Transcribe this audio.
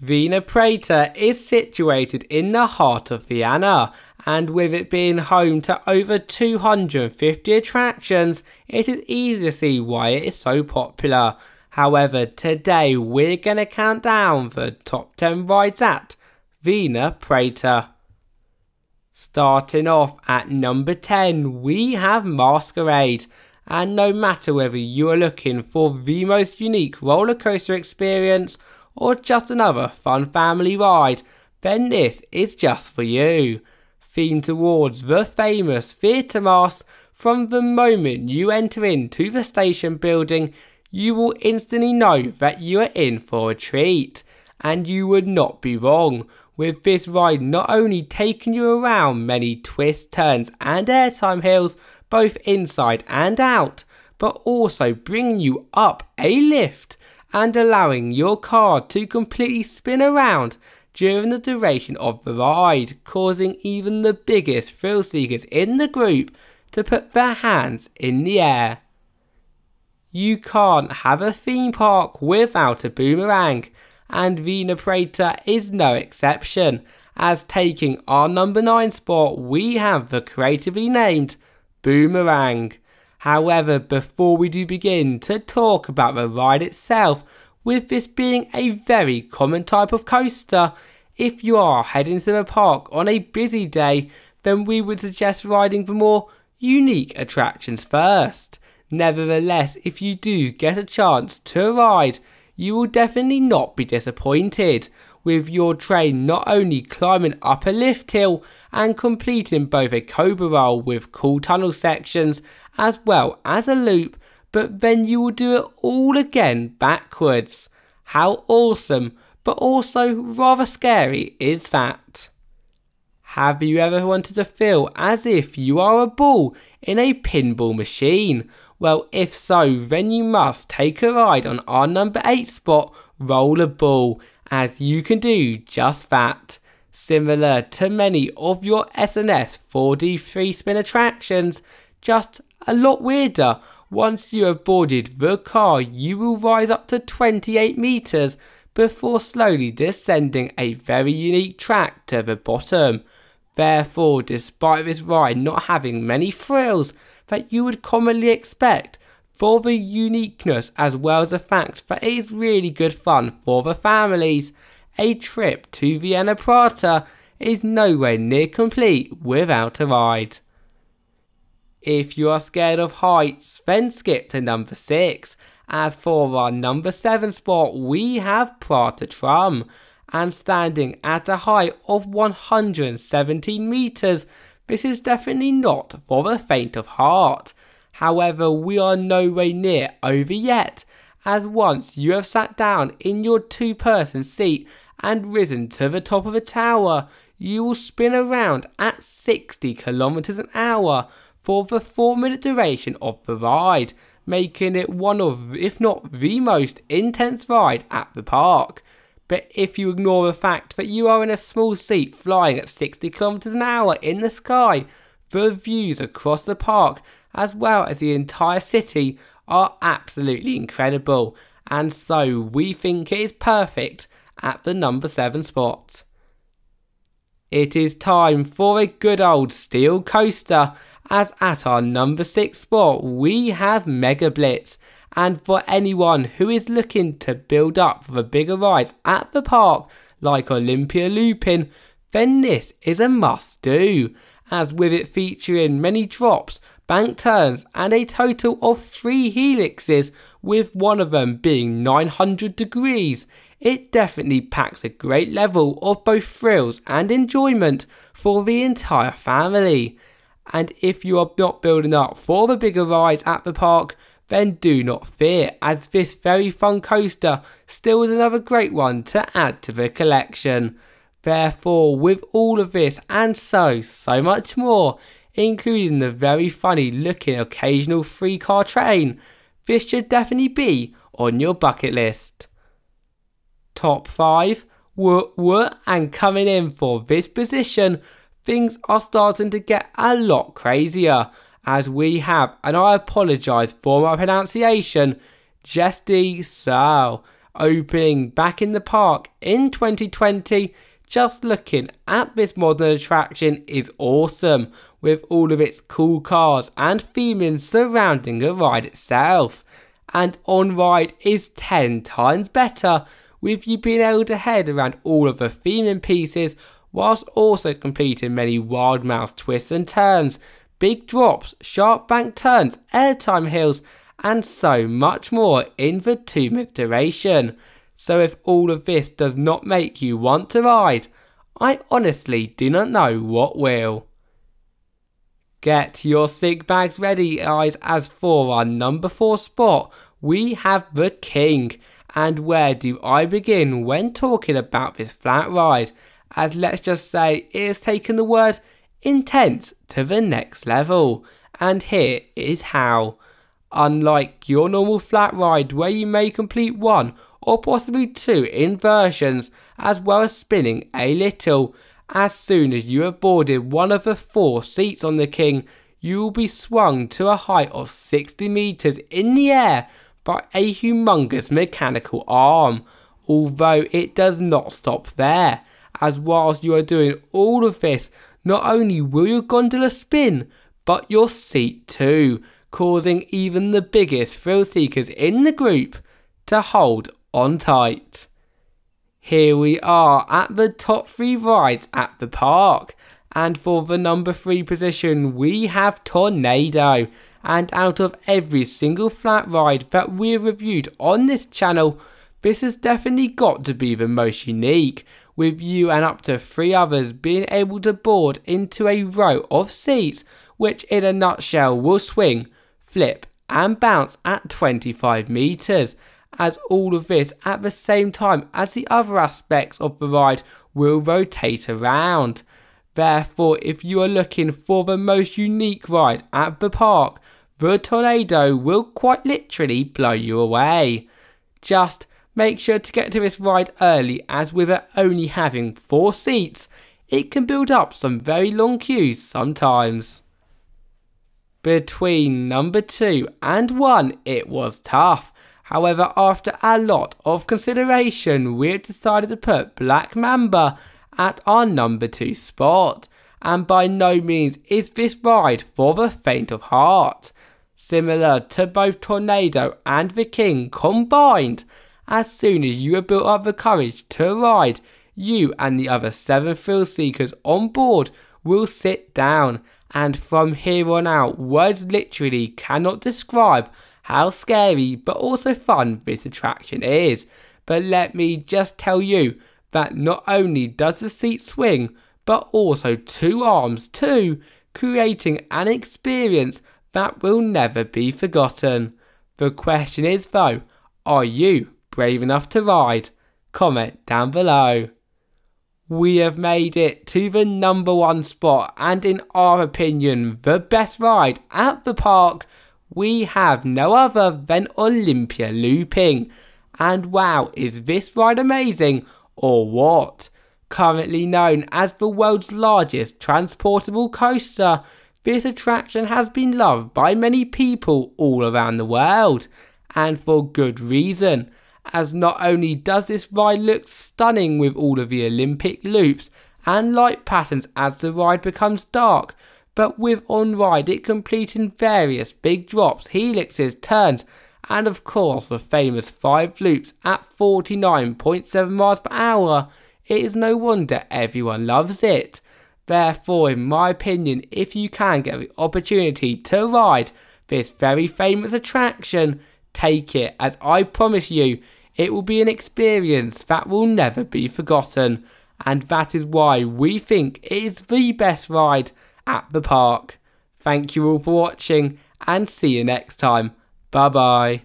Wiener Prater is situated in the heart of Vienna, and with it being home to over 250 attractions, it is easy to see why it is so popular. However, today we're gonna count down the top 10 rides at Wiener Prater. Starting off at number 10, we have Maskerade. And no matter whether you are looking for the most unique roller coaster experience or just another fun family ride, then this is just for you. Themed towards the famous theatre mask, from the moment you enter into the station building, you will instantly know that you are in for a treat. And you would not be wrong with this ride not only taking you around many twists, turns, and airtime hills, both inside and out, but also bringing you up a lift and allowing your car to completely spin around during the duration of the ride, causing even the biggest thrill seekers in the group to put their hands in the air. You can't have a theme park without a boomerang, and Wiener Prater is no exception, as taking our number 9 spot we have the creatively named Boomerang. However, before we do begin to talk about the ride itself, with this being a very common type of coaster, if you are heading to the park on a busy day, then we would suggest riding the more unique attractions first. Nevertheless, if you do get a chance to ride, you will definitely not be disappointed with your train not only climbing up a lift hill and completing both a cobra roll with cool tunnel sections as well as a loop, but then you will do it all again backwards. How awesome, but also rather scary is that? Have you ever wanted to feel as if you are a ball in a pinball machine? Well, if so, then you must take a ride on our number 8 spot, Rollerball, as you can do just that. Similar to many of your S&S 4D free spin attractions, just a lot weirder. Once you have boarded the car, you will rise up to 28 meters before slowly descending a very unique track to the bottom. Therefore, despite this ride not having many thrills, that you would commonly expect for the uniqueness as well as the fact that it is really good fun for the families. A trip to Vienna Prater is nowhere near complete without a ride. If you are scared of heights, then skip to number 6. As for our number 7 spot, we have Prater Turm, and standing at a height of 117 meters, this is definitely not for the faint of heart. However, we are no way near over yet, as once you have sat down in your two person seat and risen to the top of a tower, you will spin around at 60 kilometers an hour for the 4 minute duration of the ride, making it one of, if not the most intense ride at the park. But if you ignore the fact that you are in a small seat flying at 60 kilometers an hour in the sky, the views across the park as well as the entire city are absolutely incredible, and so we think it is perfect at the number 7 spot. It is time for a good old steel coaster, as at our number 6 spot we have Megablitz. And for anyone who is looking to build up for the bigger rides at the park like Olympia Looping, then this is a must do, as with it featuring many drops, bank turns and a total of 3 helixes with one of them being 900 degrees. It definitely packs a great level of both thrills and enjoyment for the entire family. And if you are not building up for the bigger rides at the park, then do not fear, as this very fun coaster still is another great one to add to the collection. Therefore, with all of this and so, so much more, including the very funny looking occasional free car train, this should definitely be on your bucket list. Top 5 were, were and coming in for this position, things are starting to get a lot crazier as we have, and I apologise for my pronunciation, Jesty Sal. opening back in the park in 2020. Just looking at this modern attraction is awesome, with all of its cool cars and theming surrounding the ride itself. And on ride is 10 times better, with you being able to head around all of the theming pieces whilst also completing many wild mouse twists and turns, big drops, sharp bank turns, airtime hills, and so much more in the 2 minute duration. So if all of this does not make you want to ride, I honestly do not know what will. Get your sick bags ready guys as for our number 4 spot we have the King. And where do I begin when talking about this flat ride? As let's just say it has taken the word intense to the next level. And here is how. Unlike your normal flat ride where you may complete one or possibly two inversions as well as spinning a little, as soon as you have boarded one of the four seats on the King, you will be swung to a height of 60 metres in the air by a humongous mechanical arm, although it does not stop there, as whilst you are doing all of this, not only will your gondola spin, but your seat too, causing even the biggest thrill seekers in the group to hold on tight. Here we are at the top three rides at the park. And for the number three position, we have Tornado. And out of every single flat ride that we've reviewed on this channel, this has definitely got to be the most unique, with you and up to three others being able to board into a row of seats, which in a nutshell will swing, flip, and bounce at 25 metres as all of this at the same time as the other aspects of the ride will rotate around. Therefore, if you are looking for the most unique ride at the park, the tornado will quite literally blow you away. Just make sure to get to this ride early as with it only having 4 seats, it can build up some very long queues sometimes. Between number 2 and 1 it was tough However, after a lot of consideration, we have decided to put Black Mamba at our number 2 spot. And by no means is this ride for the faint of heart. Similar to both Tornado and the King combined, as soon as you have built up the courage to ride, you and the other 7 thrill seekers on board will sit down. And from here on out, words literally cannot describe how scary but also fun this attraction is. But let me just tell you that not only does the seat swing, but also two arms too, creating an experience that will never be forgotten. The question is though, are you brave enough to ride? Comment down below. We have made it to the number one spot and in our opinion the best ride at the park we have no other than Olympia looping. And wow, is this ride amazing or what? Currently known as the world's largest transportable coaster, this attraction has been loved by many people all around the world, and for good reason, as not only does this ride look stunning with all of the Olympic loops and light patterns as the ride becomes dark, but with on ride it completing various big drops, helixes, turns, and of course the famous 5 loops at 49.7 miles per hour, it is no wonder everyone loves it. Therefore, in my opinion, if you can get the opportunity to ride this very famous attraction, take it as I promise you, it will be an experience that will never be forgotten. And that is why we think it is the best ride at the park. Thank you all for watching and see you next time. Bye bye.